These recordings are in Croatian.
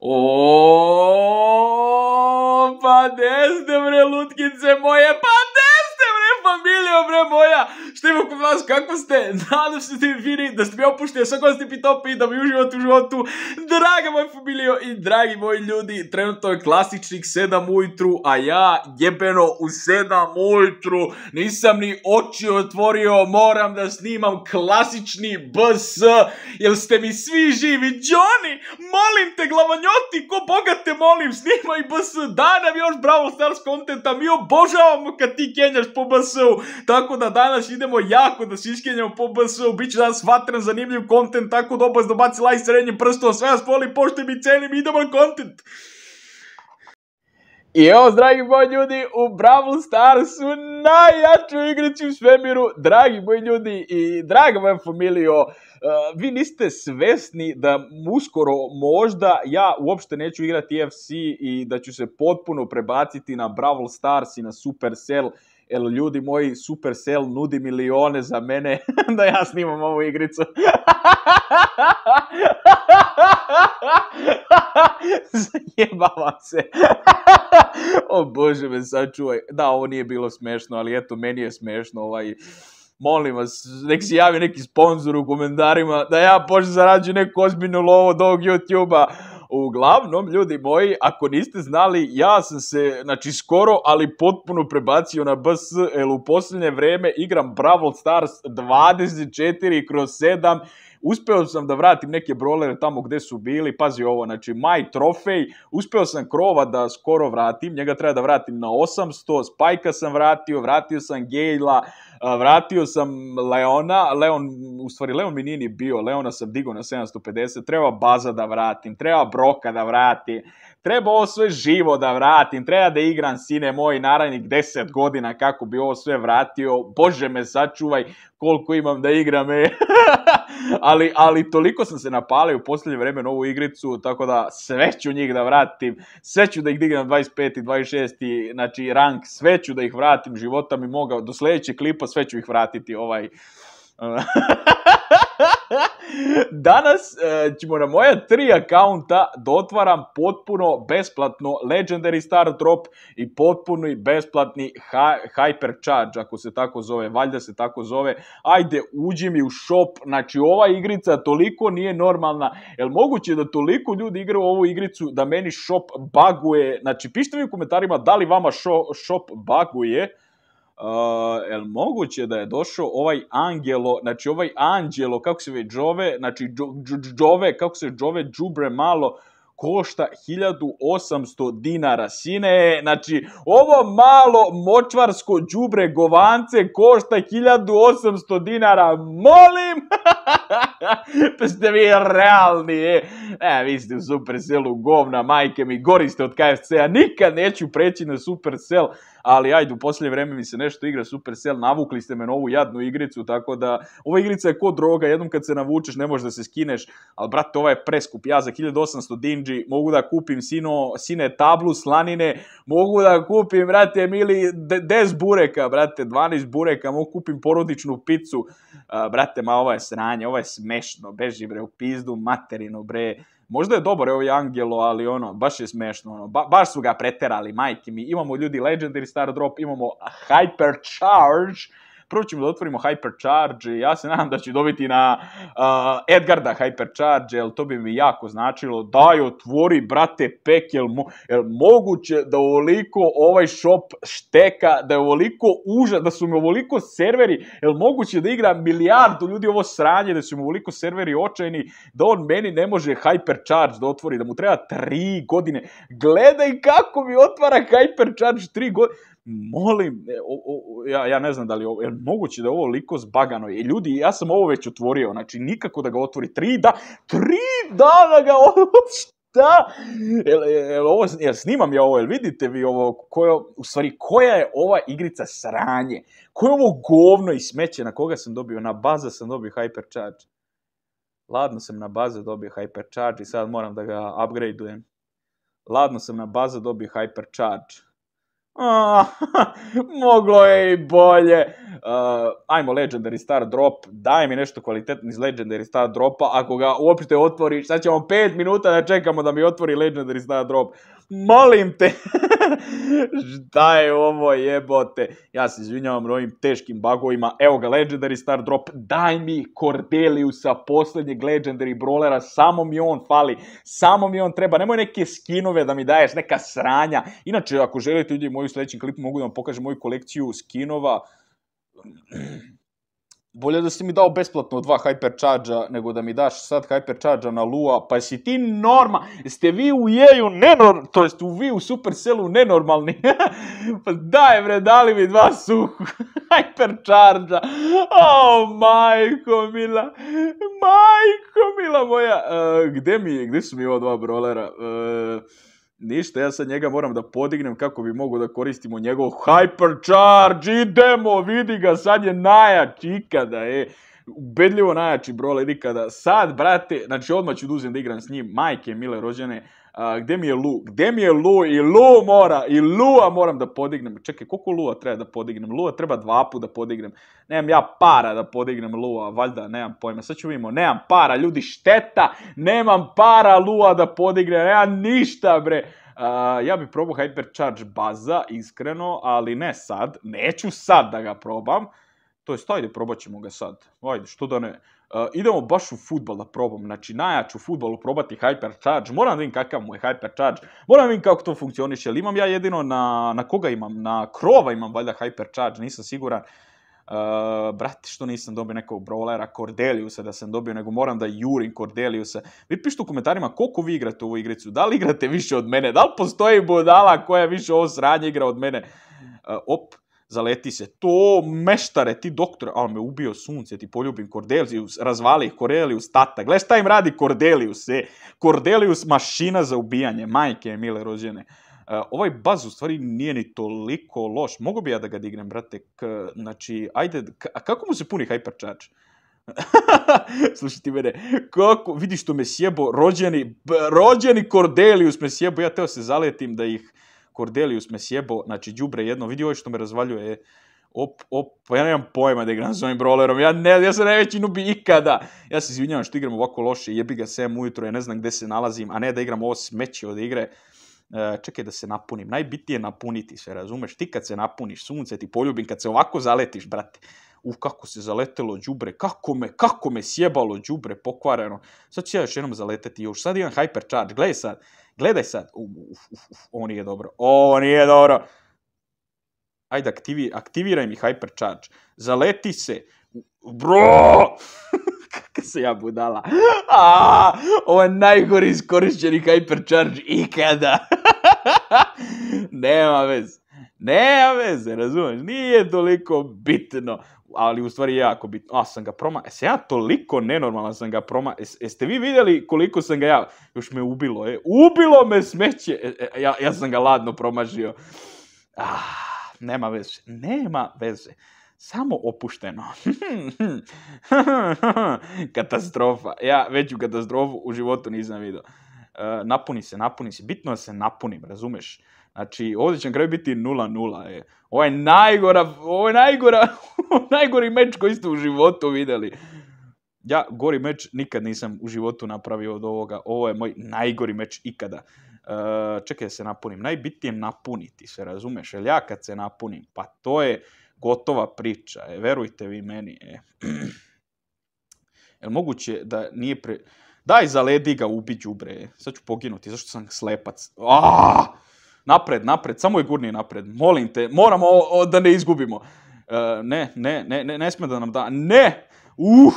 O, pa desne bre lutkice moje, pa desne bre familijo bre moja. Ima kod vas, kako ste? Nadam se da ste ste mi opušteni, sve ko ste pitopi, da mi uživate u životu. Draga moja familijo i dragi moji ljudi, trenutno je klasičnih 7 ujutru, a ja jebeno u 7 ujutru nisam ni oči otvorio, moram da snimam klasični BS, jel ste mi svi živi? Johnny, molim te glavanjoti, ko boga te molim, snimaj BS, daj nam još Bravo Stars kontenta, mi obožavamo kad ti kenjaš po BS-u, tako da danas idemo jako da se iskenjamo po BS-u, bit će danas vatran, zanimljiv kontent, tako da obaz dobaci like srednjim prstom, sve vas volim, poštujem i cenim, idemo na kontent. I evo, dragi moji ljudi, u Brawl Starsu, najjačoj igrici u svemiru, dragi moji ljudi i draga moja familijo, uh, vi niste svesni da uskoro možda ja uopšte neću igrati FC i da ću se potpuno prebaciti na Brawl Stars i na Supercell, jer ljudi moji Supercell nudi milione za mene da ja snimam ovu igricu. Zajebavam se. o bože me sačuvaj. Da, ovo nije bilo smešno, ali eto, meni je smešno ovaj... Molim vas, nek si javi neki sponsor u komentarima da ja počnem zarađu neku ozbiljnu lovo od ovog YouTube-a. Uglavnom, ljudi moji, ako niste znali, ja sam se, znači skoro, ali potpuno prebacio na BS, jer u posljednje vreme igram Brawl Stars 24 kroz 7 uspeo sam da vratim neke brolere tamo gde su bili, pazi ovo, znači My Trophy, uspeo sam krova da skoro vratim, njega treba da vratim na 800, Spajka sam vratio, vratio sam Gejla, vratio sam Leona, Leon, u stvari Leon mi nije ni bio, Leona sam digao na 750, treba Baza da vratim, treba Broka da vratim, treba ovo sve živo da vratim, treba da igram sine moj naravnih 10 godina kako bi ovo sve vratio, bože me sačuvaj koliko imam da igram, e. ali, ali toliko sam se napalio u posljednje vreme na ovu igricu, tako da sve ću njih da vratim, sve ću da ih dignem 25. i 26. znači rank, sve ću da ih vratim, života mi moga, do sledećeg klipa sve ću ih vratiti, ovaj... Danas e, ćemo na moja tri akaunta da otvaram potpuno besplatno Legendary Star Drop i potpuno i besplatni Hyper Charge, ako se tako zove, valjda se tako zove. Ajde, uđi mi u shop, znači ova igrica toliko nije normalna, jel moguće da toliko ljudi igraju ovu igricu da meni shop baguje, znači pišite mi u komentarima da li vama shop baguje, Uh, el moguće da je došao ovaj Angelo, znači ovaj Angelo, kako se već zove, znači Džove, kako se Džove, Džubre malo, košta 1800 dinara. Sine, znači, ovo malo močvarsko đubre govance košta 1800 dinara. Molim! pa ste vi realni, e. E, vi ste u Supercellu govna, majke mi, gori ste od KFC-a. Nikad neću preći na Supercell ali ajde, u posljednje vreme mi se nešto igra Supercell, navukli ste me na ovu jadnu igricu, tako da, ova igrica je ko droga, jednom kad se navučeš ne možeš da se skineš, ali brate, ova je preskup, ja za 1800 dinđi mogu da kupim sino, sine tablu slanine, mogu da kupim, brate, mili, 10 bureka, brate, 12 bureka, mogu kupim porodičnu picu, brate, ma ovo je sranje, ovo je smešno, beži bre, u pizdu, materinu, bre, Možda je dobar ovaj Angelo, ali ono, baš je smešno, ono, ba, baš su ga preterali, majke mi. Imamo ljudi Legendary Star Drop, imamo Hypercharge, Prvo ćemo da otvorimo Hypercharge, ja se nadam da ću dobiti na uh, Edgarda Hypercharge, jer to bi mi jako značilo. Daj, otvori, brate, pek, jel, mo, jel moguće da ovoliko ovaj shop šteka, da je ovoliko uža, da su mi ovoliko serveri, jel moguće da igra milijardu ljudi ovo sranje, da su mi ovoliko serveri očajni, da on meni ne može Hypercharge da otvori, da mu treba tri godine. Gledaj kako mi otvara Hypercharge tri godine molim, e, o, o, ja, ja ne znam da li ovo, je moguće da je ovo liko zbagano. I ljudi, ja sam ovo već otvorio, znači nikako da ga otvori. Tri, da, tri dana ga šta? Jel, jel, ovo, jel snimam ja ovo, jel vidite vi ovo, koje, u stvari, koja je ova igrica sranje? Koje je ovo govno i smeće na koga sam dobio? Na baza sam dobio Hypercharge. Ladno sam na baze dobio Hypercharge i sad moram da ga upgradeujem. Ladno sam na baze dobio Hypercharge moglo je i bolje. Uh, ajmo Legendary Star Drop, daj mi nešto kvalitetno iz Legendary Star Dropa, ako ga uopšte otvoriš, sad ćemo 5 minuta da čekamo da mi otvori Legendary Star Drop. Molim te, šta je ovo jebote? Ja se izvinjavam na ovim teškim bagovima. Evo ga, Legendary Star Drop. Daj mi Cordeliusa, posljednjeg Legendary Brawlera. Samo mi on fali. Samo mi on treba. Nemoj neke skinove da mi daješ, neka sranja. Inače, ako želite vidjeti moju sljedećem klipu, mogu da vam pokažem moju kolekciju skinova bolje da si mi dao besplatno dva Hypercharge-a, nego da mi daš sad Hypercharge-a na Lua, pa si ti norma, jeste vi u jeju nenor, to jest u vi u Supercellu nenormalni, pa daj bre, dali mi dva su Hypercharge-a, oh, majko mila, majko mila moja, uh, gde mi, gde su mi ova dva brolera, uh, Ništa, ja sad njega moram da podignem kako bi mogu da koristimo njegov hypercharge. Idemo, vidi ga, sad je najjač ikada, e. Ubedljivo najjači brole ikada. Sad, brate, znači odmah ću da uzem da igram s njim. Majke mile rođene. A, gde mi je Lu? Gde mi je Lu? I Lu mora, i Lua moram da podignem. Čekaj, koliko Lua treba da podignem? Lua treba dva puta da podignem. Nemam ja para da podignem Lua, valjda, nemam pojma. Sad ću vidimo, nemam para, ljudi, šteta, nemam para Lua da podignem, nemam ništa, bre. Uh, ja bih probao Hypercharge baza, iskreno, ali ne sad. Neću sad da ga probam. To je, ajde, probat ćemo ga sad. Ajde, što da ne. Uh, idemo baš u futbol da probam. Znači, najjač u futbolu probati Hypercharge. Moram da vidim kakav mu je Hypercharge. Moram da vidim kako to funkcioniše. Ali imam ja jedino na, na koga imam? Na krova imam valjda Hypercharge, nisam siguran. Uh, brate, što nisam dobio nekog brawlera Cordeliusa da sam dobio, nego moram da jurim Cordeliusa. Vi pišite u komentarima koliko vi igrate ovu igricu, da li igrate više od mene, da li postoji budala koja više ovo sranje igra od mene. Uh, op, zaleti se. To, meštare, ti doktor, ali me ubio sunce, ti poljubim Cordelius, razvali ih, Cordelius, tata. Gle šta im radi Cordelius, e. Cordelius mašina za ubijanje, majke mile rođene. Uh, ovaj baz u stvari nije ni toliko loš. Mogu bi ja da ga dignem, brate. K, znači, ajde, a kako mu se puni hypercharge? Slušaj ti mene, kako, vidiš to me sjebo, rođeni, rođeni Cordelius me sjebo, ja teo se zaletim da ih Cordelius me sjebo, znači đubre jedno, vidi ovo što me razvaljuje, op, op, pa ja nemam pojma da igram s ovim brawlerom, ja, ne, ja sam najveći nubi ikada. Ja se izvinjavam što igram ovako loše, jebi ga 7 ujutro, ja ne znam gde se nalazim, a ne da igram ovo smeće od igre. E, čekaj da se napunim. Najbitnije je napuniti se, razumeš? Ti kad se napuniš, sunce ti poljubim, kad se ovako zaletiš, brate. U, kako se zaletelo đubre, kako me, kako me sjebalo đubre pokvareno. Sad ću ja još jednom zaleteti, još sad imam hypercharge, gledaj sad, gledaj sad. Uf, uf, uf, ovo nije dobro, ovo nije dobro. Ajde, aktivi, aktiviraj mi hypercharge. Zaleti se. Bro! Kako se ja budala. A, ovo je najgori iskorišćeni hypercharge ikada. Nema veze. Nema veze, razumeš? Nije toliko bitno. Ali u stvari je jako bitno. A, sam ga proma... E, ja toliko nenormalan sam ga proma... E, jeste vi vidjeli koliko sam ga ja... Još me ubilo, e. Ubilo me smeće. E, e, ja, ja sam ga ladno promažio. Ah, nema veze. Nema veze samo opušteno. Katastrofa. Ja veću katastrofu u životu nisam vidio. Uh, napuni se, napuni se. Bitno da se napunim, razumeš? Znači, ovdje će na kraju biti 0-0. Je. Ovo je najgora, ovo je najgora, najgori meč koji ste u životu vidjeli. Ja gori meč nikad nisam u životu napravio od ovoga. Ovo je moj najgori meč ikada. Uh, čekaj da se napunim. Najbitnije je napuniti se, razumeš? Jer ja kad se napunim, pa to je gotova priča, e, verujte vi meni. E. Jel moguće da nije pre... Daj, zaledi ga, ubi đubre. E. Sad ću poginuti, zašto sam slepac. Aaaa! Napred, napred, samo je gurni napred. Molim te, moramo da ne izgubimo. Uh, ne, ne, ne, ne, ne sme da nam da. Ne! Uh!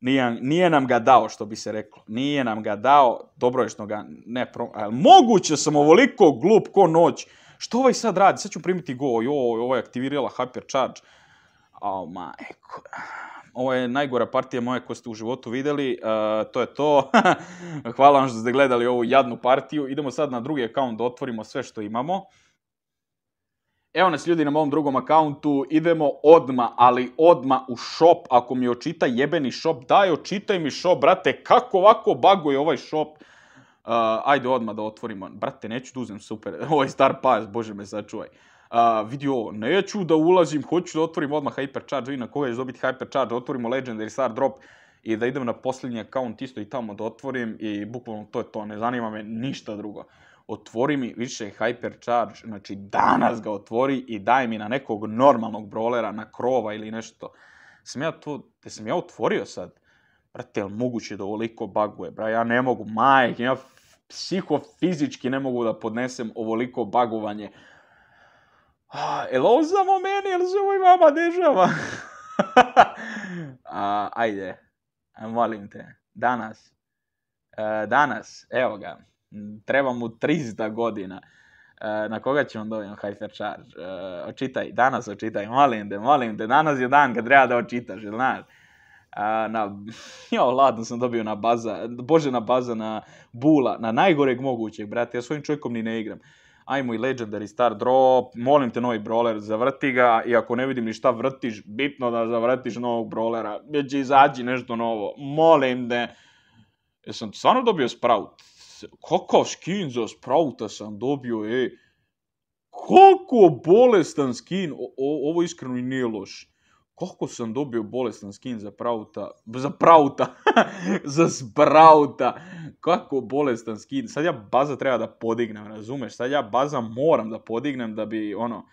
Nije, nam ga dao, što bi se reklo. Nije nam ga dao, dobro je što ga ne pro... Moguće sam ovoliko glup ko noć Što ovaj sad radi? Sad ću primiti go, jo, ovo je aktivirala Hypercharge. Oh, majko. Ovo je najgora partija moja koju ste u životu videli, uh, to je to. Hvala vam što ste gledali ovu jadnu partiju. Idemo sad na drugi akaunt da otvorimo sve što imamo. Evo nas ljudi na mom drugom akauntu, idemo odma, ali odma u shop, ako mi očita jebeni shop, daj očitaj mi shop, brate, kako ovako baguje ovaj shop. Uh, ajde odmah da otvorimo. Brate, neću da uzem super. Ovo je Star Pass, bože me sačuvaj. Vidi ovo, neću da ulazim, hoću da otvorim odmah Hypercharge, vi na koga ćeš dobiti Hypercharge, otvorimo Legendary Star Drop i da idem na posljednji account isto i tamo da otvorim i bukvalno to je to, ne zanima me ništa drugo. Otvori mi više Hypercharge, znači danas ga otvori i daj mi na nekog normalnog brolera, na krova ili nešto. Sam ja to, te sam ja otvorio sad? Brate, je moguće da ovoliko baguje? Bra, ja ne mogu, majke, ja psihofizički ne mogu da podnesem ovoliko bagovanje. A, jel ovo samo meni, jel se ovo i vama dešava? A, ajde, molim te, danas, e, danas, evo ga, treba mu 300 godina. E, na koga ćemo dobiti Hypercharge? E, očitaj, danas očitaj, molim te, molim te, danas je dan kad treba da očitaš, jel znaš? na, jo, ladno sam dobio na baza, bože na baza na bula, na najgoreg mogućeg, brate, ja svojim čovjekom ni ne igram. Ajmo i Legendary Star Drop, molim te novi brawler, zavrti ga i ako ne vidim ni šta vrtiš, bitno da zavrtiš novog brawlera, već izađi nešto novo, molim te. Jesam stvarno dobio Sprout? Kakav skin za Sprouta sam dobio, ej. Koliko bolestan skin, ovo iskreno i nije loš koliko sam dobio bolestan skin za Prauta, za Prauta, za Sprauta, kako bolestan skin, sad ja baza treba da podignem, razumeš, sad ja baza moram da podignem da bi, ono,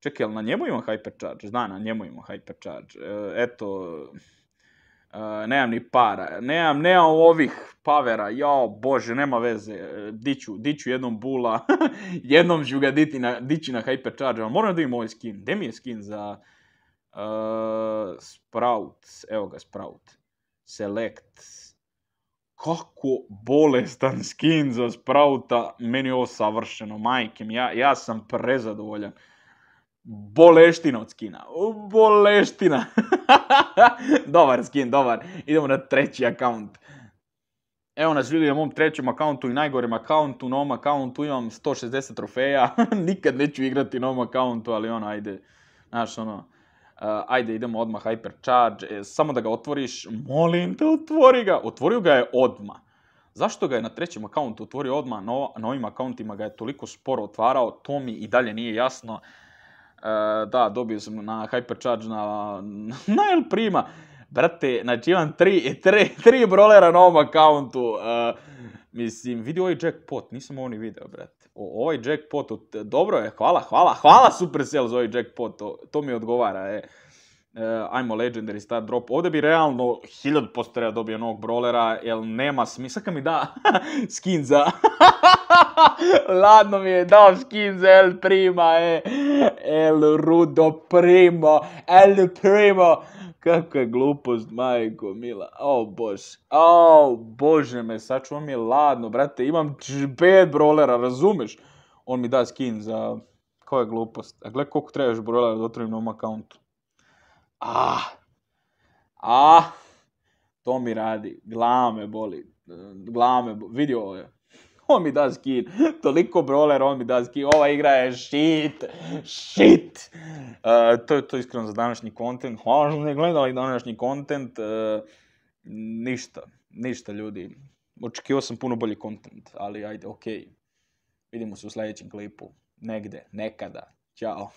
čekaj, na njemu ima Hypercharge, zna, na njemu ima Hypercharge, e, eto, e, nemam ni para, nemam, nemam ovih pavera, jao bože, nema veze, diću, diću jednom bula, jednom ću na, dići na Hypercharge, ali moram da imam ovaj skin, gde mi je skin za... Uh, Sprout, evo ga Sprout. Select. Kako bolestan skin za Sprouta, meni je ovo savršeno, majke ja, ja sam prezadovoljan. Boleština od skina, boleština. dobar skin, dobar. Idemo na treći akaunt. Evo nas vidi na mom trećem akauntu i najgorem akauntu, na ovom akauntu imam 160 trofeja, nikad neću igrati na ovom akauntu, ali ono, ajde, znaš ono, ajde, idemo odmah Hypercharge, e, samo da ga otvoriš, molim te, otvori ga. Otvorio ga je odmah. Zašto ga je na trećem akauntu otvorio odmah, no, na ovim akauntima ga je toliko sporo otvarao, to mi i dalje nije jasno. Uh, da, dobio sam na Hypercharge na, na El Prima. Brate, znači imam tri, tri, tri brolera na ovom akauntu. Uh, mislim, vidio ovaj jackpot, nisam ovo ni video, brate. O, ovaj jackpot, dobro je, hvala, hvala, hvala Supercell za ovaj jackpot, to, to mi odgovara, e. E, ajmo Legendary Star Drop. Ovdje bi realno 1000% treba dobio novog brolera, jer nema smisla. mi da skin za... Ladno mi je dao skin za El Prima, e. El Rudo Primo, El Primo. Kakva glupost, majko, mila. O, bože. O, bože me, sačuva mi je ladno, brate. Imam pet brolera, razumeš? On mi da skin za... Koja glupost? A gledaj koliko trebaš brolera da otvorim na ovom akauntu. Ah. Ah. To mi radi. Glava me boli. Glava me boli. Vidi ovo je on mi da skin. Toliko brawler, on mi da skin. Ova igra je shit. Shit. Uh, to je to iskreno za današnji kontent. Hvala što ste gledali današnji kontent. Uh, ništa. Ništa ljudi. Očekivao sam puno bolji kontent, ali ajde, okej. Vidimo se u sljedećem klipu. Negde, nekada. Ćao.